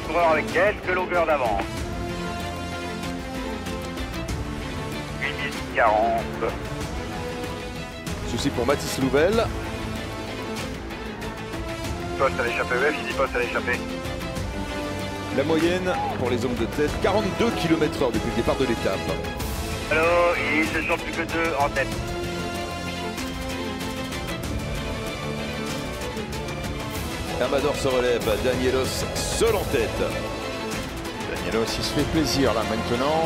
coureur avec quelques longueurs d'avance. 8, 10, 40. Souci pour Mathis Louvel. Poste à l'échappée, ouais, Philippe poste à l'échappée. La moyenne pour les hommes de tête, 42 km/h depuis le départ de l'étape. Alors, ils ne sont plus que deux en tête. Amador se relève, Danielos seul en tête. Danielos, il se fait plaisir là maintenant.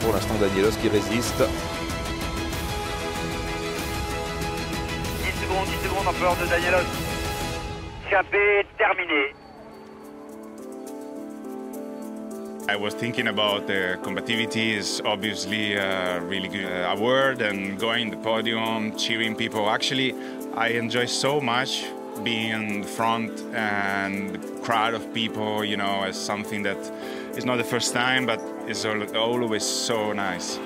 Pour l'instant, Danielos qui résiste. 10 secondes, 10 secondes en faveur de Danielos. Échappée, terminé. I was thinking about the combativity is obviously a really good uh, award and going the podium, cheering people. Actually, I enjoy so much being in front and the crowd of people, you know, as something that is not the first time, but al- always so nice.